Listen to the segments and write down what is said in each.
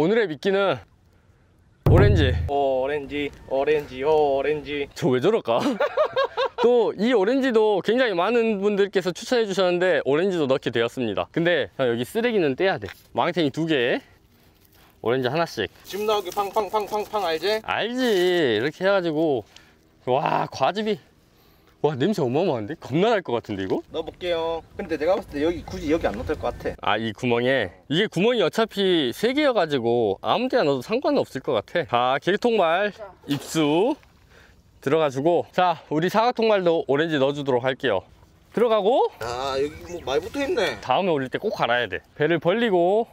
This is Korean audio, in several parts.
오늘의 미끼는 오렌지. 오렌지 오렌지 오렌지. 저 왜 저럴까? 또 이 오렌지도 굉장히 많은 분들께서 추천해 주셨는데 오렌지도 넣게 되었습니다. 근데 여기 쓰레기는 떼야 돼. 망탱이 두개. 오렌지 하나씩. 집 나오기 팡팡팡팡팡 알지? 알지. 이렇게 해가지고. 와 과즙이 와 냄새 어마어마한데? 겁나 날 것 같은데 이거? 넣어볼게요. 근데 내가 봤을 때 여기 굳이 여기 안 넣을 것 같아. 아 이 구멍에? 이게 구멍이 어차피 세 개여가지고 아무 데나 넣어도 상관은 없을 것 같아. 자 게통발 입수 들어가지고. 자 우리 사각통말도 오렌지 넣어주도록 할게요. 들어가고. 아 여기 뭐 많이 붙어있네. 다음에 올릴 때 꼭 갈아야 돼. 배를 벌리고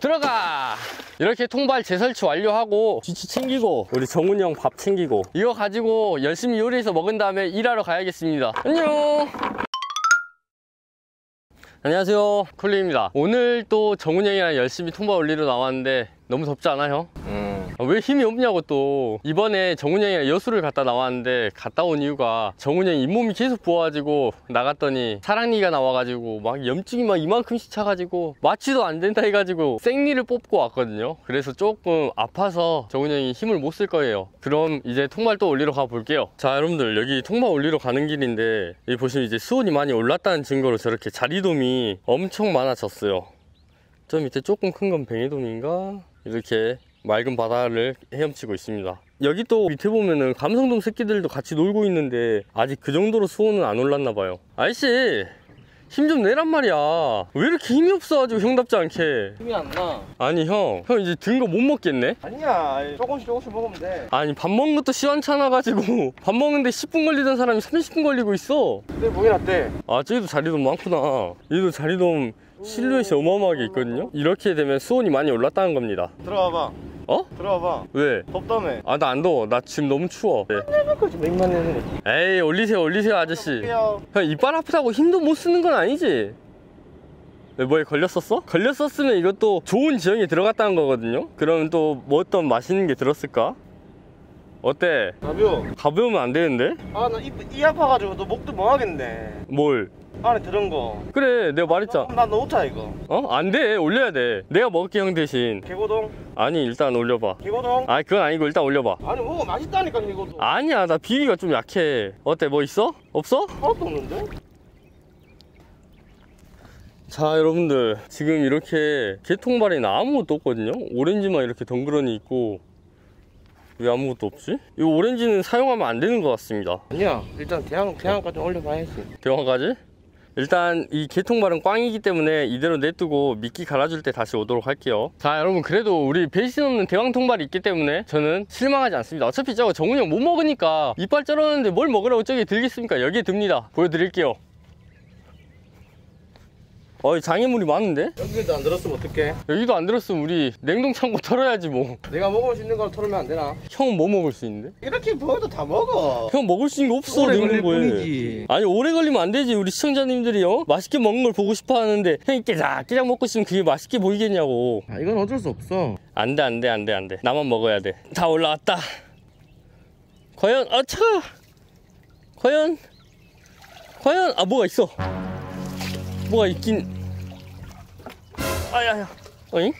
들어가! 이렇게 통발 재설치 완료하고 쥐치 챙기고 우리 정훈이 형 밥 챙기고. 이거 가지고 열심히 요리해서 먹은 다음에 일하러 가야겠습니다. 안녕! 안녕하세요. 쿨리입니다. 오늘 또 정훈이 형이랑 열심히 통발 올리러 나왔는데 너무 덥지 않아 형? 음. 아, 왜 힘이 없냐고 또. 이번에 정훈이 형이랑 여수를 갔다 나왔는데 갔다 온 이유가 정훈이 형이 잇몸이 계속 부어가지고 나갔더니 사랑니가 나와가지고 막 염증이 막 이만큼씩 차가지고 마취도 안 된다 해가지고 생리를 뽑고 왔거든요. 그래서 조금 아파서 정훈이 형이 힘을 못 쓸 거예요. 그럼 이제 통발 또 올리러 가볼게요. 자 여러분들 여기 통발 올리러 가는 길인데 여기 보시면 이제 수온이 많이 올랐다는 증거로 저렇게 자리돔이 엄청 많아졌어요. 저 밑에 조금 큰 건 뱅에돔인가? 이렇게 맑은 바다를 헤엄치고 있습니다. 여기 또 밑에 보면은 감성돔 새끼들도 같이 놀고 있는데 아직 그 정도로 수온은 안 올랐나 봐요. 아저씨 힘 좀 내란 말이야. 왜 이렇게 힘이 없어가지고 형답지 않게. 힘이 안나 아니 형, 형 이제 든 거 못 먹겠네? 아니야 조금씩 조금씩 먹으면 돼 아니 밥 먹는 것도 시원찮아가지고 밥 먹는데 10분 걸리던 사람이 30분 걸리고 있어. 근데 목이 났대 아 저기도 자리돔 많구나. 여기도 자리돔 실루엣이 어마어마하게 있거든요. 이렇게 되면 수온이 많이 올랐다는 겁니다. 들어와봐 어? 들어와봐 왜? 덥다며 아 나 안 더워 나 지금 너무 추워 네. 그지 맥만 내는 거지 에이 올리세요 올리세요 아저씨. 형 이빨 아프다고 힘도 못 쓰는 건 아니지 왜 뭐에 걸렸었어? 걸렸었으면 이것도 좋은 지형에 들어갔다는 거거든요 그러면 또 뭐 어떤 맛있는 게 들었을까? 어때? 가벼워 가벼우면 안 되는데? 아 나 이 아파가지고 너 목도 뭐 하겠네 뭘? 안에 들은 거. 그래 내가 말했잖아. 나 넣자 이거. 어? 안돼 올려야 돼. 내가 먹을게 형 대신. 개고동? 아니 일단 올려봐. 개고동? 아 그건 아니고 일단 올려봐. 아니 먹어 맛있다니까 개고동. 아니야 나 비위가 좀 약해. 어때 뭐 있어? 없어? 하나도 없는데? 자 여러분들. 지금 이렇게 개통발에는 아무것도 없거든요? 오렌지만 이렇게 덩그러니 있고. 왜 아무것도 없지? 이 오렌지는 사용하면 안 되는 것 같습니다. 아니야 일단 대왕 대왕까지 올려봐야지. 대왕까지? 일단 이 개통발은 꽝이기 때문에 이대로 냅두고 미끼 갈아줄 때 다시 오도록 할게요. 자 여러분 그래도 우리 배신 없는 대왕 통발이 있기 때문에 저는 실망하지 않습니다. 어차피 저거 정훈이 형 못 먹으니까 이빨 쩔었는데 뭘 먹으라고 저기 들겠습니까? 여기에 듭니다. 보여드릴게요 어이 장애물이 많은데? 여기도 안 들었으면 어떡해 여기도 안 들었으면 우리 냉동창고 털어야지 뭐. 내가 먹을 수 있는 걸 털으면 안 되나? 형 뭐 먹을 수 있는데? 이렇게 보여도 다 먹어 형 먹을 수 있는 거 없어 오래 냉동고에. 아니 오래 걸리면 안 되지 우리 시청자님들이요. 맛있게 먹는 걸 보고 싶어 하는데 형이 깨작 깨작 먹고 있으면 그게 맛있게 보이겠냐고. 아 이건 어쩔 수 없어 안 돼 안 돼 안 돼 안 돼. 나만 먹어야 돼. 다 올라왔다. 과연 아 차가. 과연 과연 아 뭐가 있어. 뭐가 있긴. 아야야. 어잉?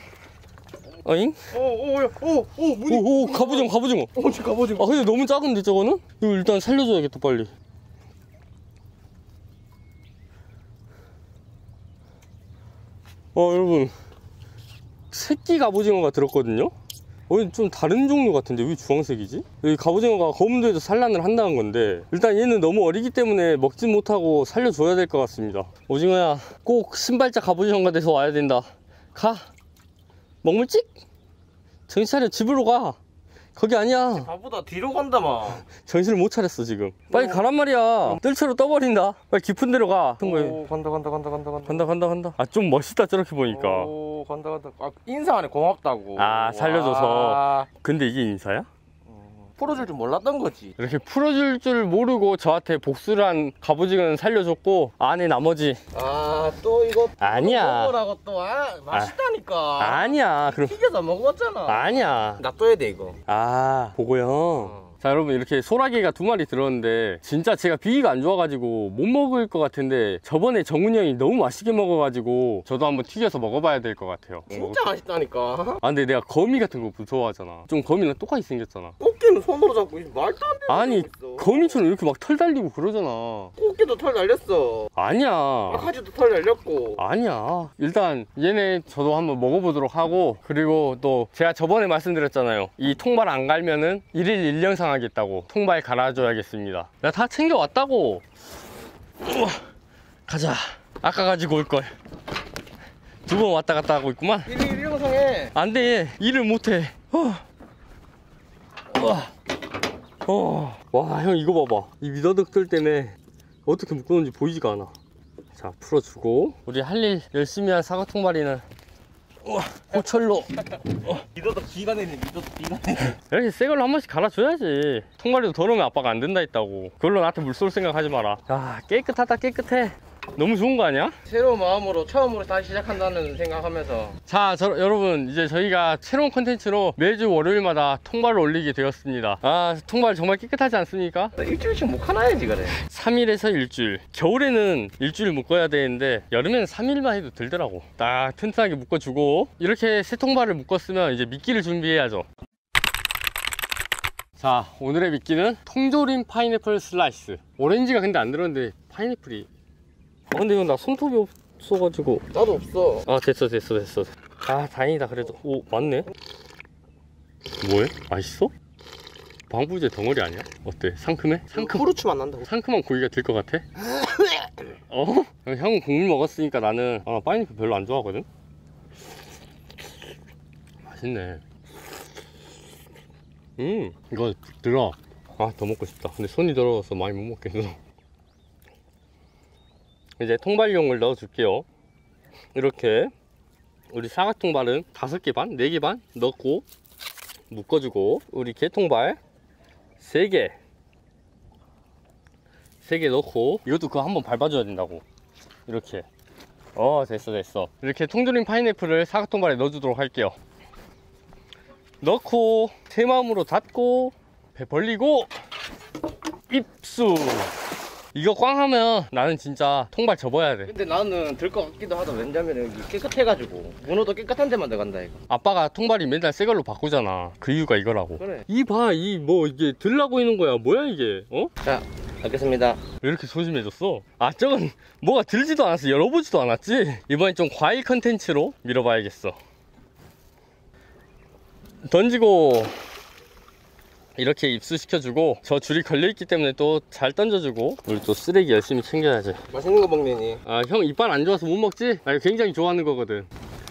어잉? 오오오오 문이 오오 갑오징어 갑오징어. 오 지금 가보지마 아 근데 너무 작은데 저거는? 이거 일단 살려줘야겠다 빨리 어 여러분 새끼 갑오징어가 들었거든요? 어, 좀 다른 종류 같은데 왜 주황색이지? 여기 갑오징어가 검은도에서 산란을 한다는 건데 일단 얘는 너무 어리기 때문에 먹지 못하고 살려줘야 될 것 같습니다. 오징어야 꼭 신발자 갑오징어가 돼서 와야 된다. 가. 먹물 찍? 정신 차려. 집으로 가 거기 아니야. 바보다 뒤로 간다 마. 정신을 못 차렸어 지금. 빨리 가란 말이야. 뜰채로 떠버린다. 빨리 깊은 데로 가. 오 간다 간다 간다 간다 간다. 간다 간다 간다. 아 좀 멋있다 저렇게 보니까. 오 간다 간다. 아 인사하네 고맙다고. 아, 살려줘서. 와, 근데 이게 인사야? 풀어줄 줄 몰랐던 거지. 이렇게 풀어줄 줄 모르고 저한테 복수를 한 갑오징어는 살려줬고 안에 나머지. 아 또 이거 아니야. 먹으라고 또 아, 맛있다니까. 아 니야. 그럼 튀겨서 먹었잖아. 아니야. 놔둬야 돼 이거. 아 보고요. 어. 자 여러분 이렇게 소라게가 두 마리 들었는데 진짜 제가 비위가 안 좋아가지고 못 먹을 것 같은데 저번에 정훈이 형이 너무 맛있게 먹어가지고 저도 한번 튀겨서 먹어봐야 될 것 같아요 진짜 맛있다니까. 아 근데 내가 거미 같은 거 무서워하잖아 좀 거미랑 똑같이 생겼잖아 꽃게는 손으로 잡고. 말도 안 돼. 아니 거미처럼 이렇게 막 털 달리고 그러잖아 꽃게도 털 날렸어. 아니야 아카지도 털 날렸고. 아니야 일단 얘네 저도 한번 먹어보도록 하고 그리고 또 제가 저번에 말씀드렸잖아요 이 통발 안 갈면은 1일 1영상 하겠다고 통발 갈아줘야겠습니다. 내가 다 챙겨왔다고. 우와, 가자. 아까 가지고 올걸. 두 번 왔다 갔다 하고 있구만. 일일 일영상에 안돼. 일을 못해. 어. 어. 와형 이거 봐봐. 이 미더덕들 때문에 어떻게 묶었는지 보이지가 않아. 자 풀어주고. 우리 할 일 열심히 한 사과통발이는 우와, 고철로 미더덕 기가 내네. 미더덕 기가 내네. 이렇게 새 걸로 한 번씩 갈아줘야지 통발이도 더러우면 아빠가 안 된다 했다고 그걸로 나한테 물 쏠 생각 하지 마라 야 깨끗하다 깨끗해 너무 좋은 거 아니야? 새로운 마음으로 처음으로 다시 시작한다는 생각하면서 자, 저, 여러분, 이제 저희가 새로운 컨텐츠로 매주 월요일마다 통발을 올리게 되었습니다. 아, 통발 정말 깨끗하지 않습니까? 나 일주일씩 못 하나야지 그래. 3일에서 일주일. 겨울에는 일주일 묶어야 되는데, 여름에는 3일만 해도 들더라고. 딱 튼튼하게 묶어주고, 이렇게 새 통발을 묶었으면 이제 미끼를 준비해야죠. 자, 오늘의 미끼는 통조림 파인애플 슬라이스. 오렌지가 근데 안 들었는데, 파인애플이. 아, 근데 이건 나 손톱이 없어가지고. 나도 없어. 아 됐어 됐어 됐어 아 다행이다 그래도 오 맞네 뭐해? 맛있어? 방부제 덩어리 아니야? 어때? 상큼해? 상큼 fruits 맛 난다고. 상큼한 고기가 될것 같아? 어? 형은 국물 먹었으니까 나는 아, 파인애플 별로 안 좋아하거든? 맛있네 음 이거 들어 아더 먹고 싶다 근데 손이 더러워서 많이 못 먹겠어 이제 통발용을 넣어 줄게요. 이렇게 우리 사과통발은 다섯 개 반, 네 개 반 넣고 묶어주고 우리 개통발 세 개, 세 개 넣고 이것도 그거 한번 밟아줘야 된다고. 이렇게. 어 됐어 됐어. 이렇게 통조림 파인애플을 사과통발에 넣어주도록 할게요. 넣고 새 마음으로 닫고 배 벌리고 입수 이거 꽝 하면 나는 진짜 통발 접어야 돼 근데 나는 들것 같기도 하다. 왜냐면 여기 깨끗해가지고. 문어도 깨끗한 데만 들어간다 이거. 아빠가 통발이 맨날 새 걸로 바꾸잖아 그 이유가 이거라고 그래. 이 봐 이 뭐 이게 들라고 있는 거야 뭐야 이게 어? 자, 알겠습니다. 왜 이렇게 소심해졌어? 아 저건 뭐가 들지도 않았어 열어보지도 않았지 이번엔 좀 과일 컨텐츠로 밀어봐야겠어 던지고 이렇게 입수시켜주고 저 줄이 걸려있기 때문에 또 잘 던져주고 우리 또 쓰레기 열심히 챙겨야지 맛있는 거 먹느니. 아 형 이빨 안 좋아서 못 먹지? 나 이거 굉장히 좋아하는 거거든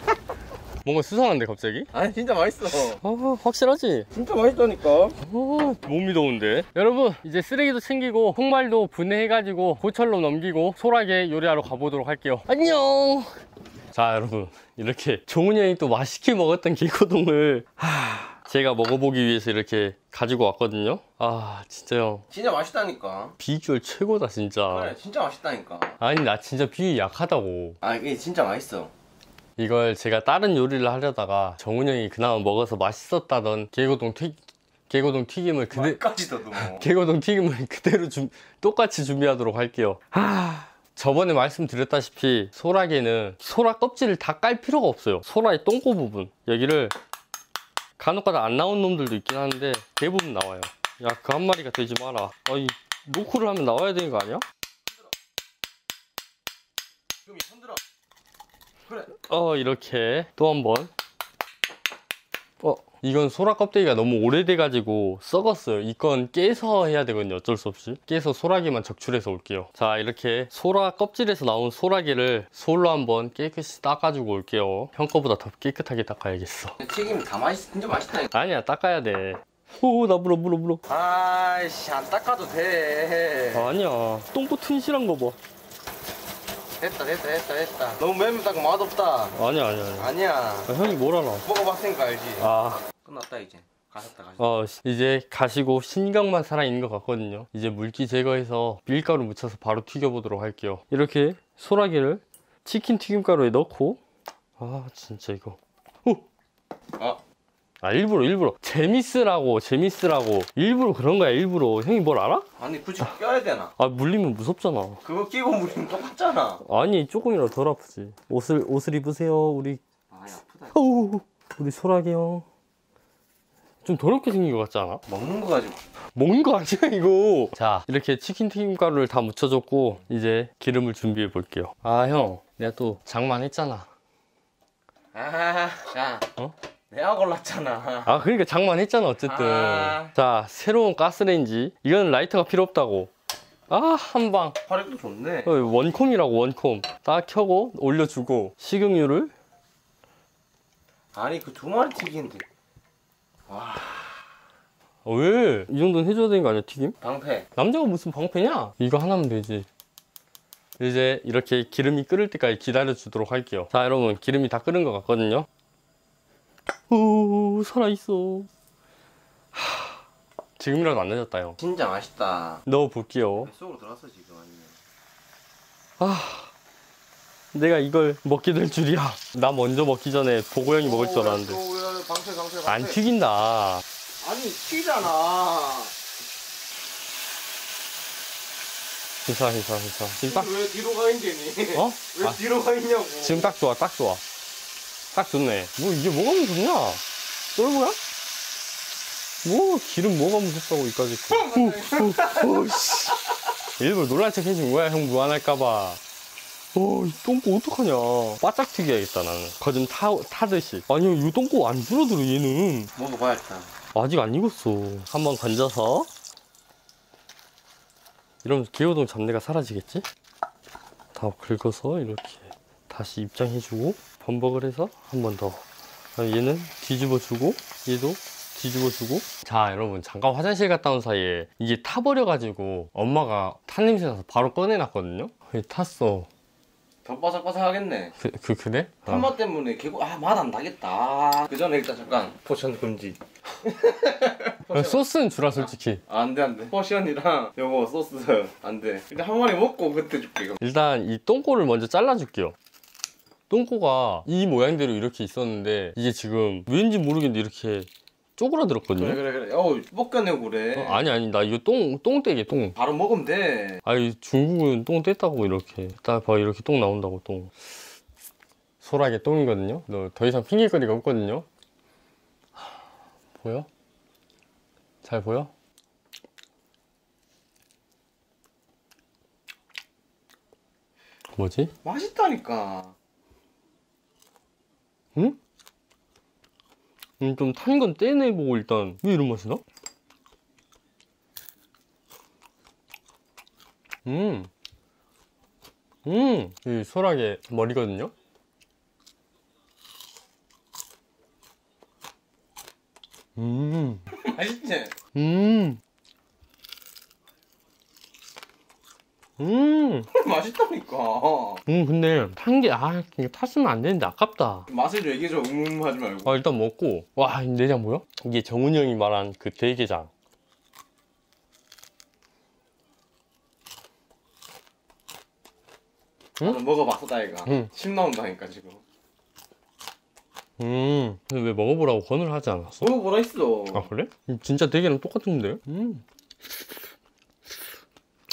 뭔가 수상한데 갑자기? 아니 진짜 맛있어. 아 확실하지? 진짜 맛있다니까. 어, 못 믿어온데 여러분 이제 쓰레기도 챙기고 통발도 분해해가지고 고철로 넘기고 소라게 요리하러 가보도록 할게요 안녕 자 여러분 이렇게 종훈이 형이 또 맛있게 먹었던 개고동을 하, 제가 먹어보기 위해서 이렇게 가지고 왔거든요 아 진짜 형 진짜 맛있다니까. 비주얼 최고다 진짜 그래, 진짜 맛있다니까. 아니 나 진짜 비위 약하다고 아 이게 진짜 맛있어. 이걸 제가 다른 요리를 하려다가 정훈 형이 그나마 먹어서 맛있었다던 개고동 튀 개고동 튀김을 그대 맛까지도 너무. 개고동 튀김을 그대로 준- 똑같이 준비하도록 할게요. 하... 저번에 말씀드렸다시피 소라게는 소라 껍질을 다 깔 필요가 없어요. 소라의 똥꼬 부분 여기를 간혹가다 안 나온 놈들도 있긴 한데 대부분 나와요. 야 그 한 마리가 되지 마라. 어이 노크를 하면 나와야 되는 거 아니야? 지금 손들어. 그래. 어 이렇게 또 한 번. 어 이건 소라 껍데기가 너무 오래돼가지고 썩었어요. 이건 깨서 해야 되거든요. 어쩔 수 없이 깨서 소라게만 적출해서 올게요. 자 이렇게 소라 껍질에서 나온 소라게를 솔로 한번 깨끗이 닦아주고 올게요. 형 거보다 더 깨끗하게 닦아야겠어. 튀김 다 맛있. 진짜 맛있다니까. 아니야 닦아야 돼. 오나 물어 물어 물어. 아이씨 안 닦아도 돼. 아니야 똥꼬 튼실한 거 봐. 됐다 됐다 됐다 됐다. 너무 맵다고 맛없다. 아니야 아니야 아니야. 아니야. 아, 형이 뭘 알아? 먹어봤으니까 알지. 아. 끝났다 이제. 가셨다 가셨다. 어, 이제 가시고 신경만 살아있는 것 같거든요. 이제 물기 제거해서 밀가루 묻혀서 바로 튀겨보도록 할게요. 이렇게 소라게를 치킨 튀김가루에 넣고, 아, 진짜 이거. 오! 아 아 일부러 일부러 재밌으라고 재밌으라고 일부러 그런 거야 일부러 형이 뭘 알아? 아니 굳이 껴야 되나? 아 물리면 무섭잖아 그거 끼고 물리면 똑같잖아. 아니 조금이라도 덜 아프지 옷을 옷을 입으세요 우리 아 아프다. 어우 우리 소라기 형 좀 더럽게 생긴 것 같지 않아? 먹는 거 가지고. 먹는 거 아니야 이거 자 이렇게 치킨 튀김가루를 다 묻혀줬고 이제 기름을 준비해 볼게요 아 형 내가 또 장만했잖아 아, 야. 어? 내가 골랐잖아. 아 그러니까 장만했잖아 어쨌든 아. 자 새로운 가스레인지 이건 라이터가 필요 없다고 아 한방 화력도 좋네. 어, 원콤이라고 원콤 딱 켜고 올려주고 식용유를 아니 그 두 마리 튀긴데. 와 어, 왜? 이 정도는 해줘야 되는 거 아니야 튀김? 방패. 남자가 무슨 방패냐? 이거 하나면 되지 이제 이렇게 기름이 끓을 때까지 기다려 주도록 할게요 자 여러분 기름이 다 끓은 것 같거든요 오 살아있어 하, 지금이라도 안 늦었다 형 진짜 맛있다. 넣어볼게요 뱃속으로 들어갔어 지금 아니면. 아 내가 이걸 먹게 될 줄이야 나 먼저 먹기 전에 보고 형이 먹을 줄 알았는데 오, 야, 야, 방패 방패 방패. 안 튀긴다 아니 튀잖아. 괜찮아 괜찮아 괜찮아 지금 딱 왜 뒤로 가 있겠니? 어? 왜 아, 뒤로 가 있냐고. 지금 딱 좋아 딱 좋아 딱 좋네. 뭐 이게 뭐가 무섭냐? 쫄보야? 뭐 기름 뭐가 무섭다고 이까지 후, 후, 씨. 일부러 놀란 척 해준 거야? 형 무안할까봐. 어 이 똥꼬 어떡하냐? 바짝 튀겨야겠다 나는. 거좀 타, 타듯이. 아니 이 똥꼬 안 줄어들어 얘는. 먹어봐야겠다. 아직 안 익었어. 한번 건져서. 이러면 게 우동 잡내가 사라지겠지? 다 긁어서 이렇게 다시 입장해주고 범벅을 해서 한 번 더 얘는 뒤집어 주고 얘도 뒤집어 주고 자 여러분 잠깐 화장실 갔다 온 사이에 이게 타버려 가지고 엄마가 탄 냄새 나서 바로 꺼내놨거든요 탔어 더 바삭바삭 하겠네. 그, 그 그래? 어. 탄맛 때문에 개고 아 맛 안 나겠다. 그 전에 일단 잠깐 potion 금지. 어, 소스는 주라 솔직히 아, 안돼 안돼. potion이랑 요거 소스 안돼. 일단 한 마리 먹고 그때 줄게. 그럼. 일단 이 똥꼬를 먼저 잘라줄게요. 똥꼬가 이 모양대로 이렇게 있었는데 이게 지금 왠지 모르겠는데 이렇게 쪼그라들었거든요. 그래 그래 그래. 어우 볶아내고 그래. 어, 아니 아니 나 이거 똥 똥떼기 똥. 바로 먹으면 돼. 아니 중국은 똥 뗐다고 이렇게 딱 봐 이렇게 똥 나온다고 똥. 소라게 똥이거든요. 너 더 이상 핑계거리가 없거든요. 하, 보여? 잘 보여? 뭐지? 맛있다니까. 응? 음, 좀탄 건 떼내보고 일단 왜 이런 맛이 나? 음, 음, 이 소라게 머리거든요. 음, 맛있지? 음, 음, 맛있다니까. 음, 근데 탄 게, 아, 이거 탔으면 안 되는데 아깝다. 맛을 얘기해줘. 음 하지 말고. 아 일단 먹고 와 이 내장 뭐야? 이게 정훈이 형이 말한 그 대게장 응? 나도 먹어봤어 다이가. 응. 침 나온다니까 지금. 음 근데 왜 먹어보라고 권유를 하지 않았어? 먹어보라 했어. 아 그래? 진짜 대게랑 똑같은데? 음.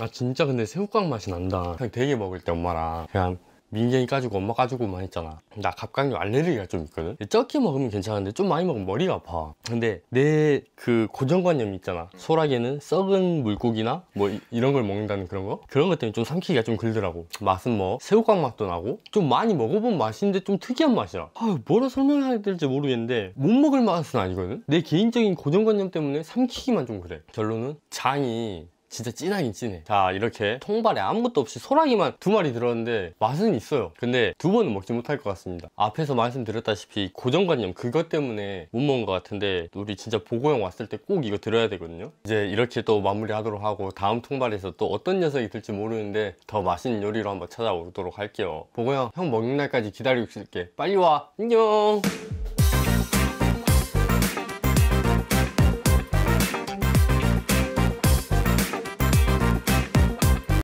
아 진짜 근데 새우깡 맛이 난다. 그냥 대게 먹을 때 엄마랑 그냥 민경이 까주고 엄마 까주고만 했잖아. 나 갑각류 알레르기가 좀 있거든? 적게 먹으면 괜찮은데 좀 많이 먹으면 머리가 아파. 근데 내 그 고정관념이 있잖아. 소라게는 썩은 물고기나 뭐 이- 이런 걸 먹는다는 그런 거? 그런 것 때문에 좀 삼키기가 좀 길더라고. 맛은 뭐 새우깡 맛도 나고 좀 많이 먹어본 맛인데 좀 특이한 맛이라. 아 뭐라 설명해야 될지 모르겠는데 못 먹을 맛은 아니거든? 내 개인적인 고정관념 때문에 삼키기만 좀 그래. 결론은 장이 진짜 진하긴 진해. 자 이렇게 통발에 아무것도 없이 소라기만 두 마리 들었는데 맛은 있어요. 근데 두 번은 먹지 못할 것 같습니다. 앞에서 말씀드렸다시피 고정관념 그것 때문에 못 먹은 것 같은데 우리 진짜 보고형 왔을 때 꼭 이거 들어야 되거든요. 이제 이렇게 또 마무리 하도록 하고 다음 통발에서 또 어떤 녀석이 들지 모르는데 더 맛있는 요리로 한번 찾아오도록 할게요. 보고형 형 먹는 날까지 기다리고 있을게. 빨리 와. 안녕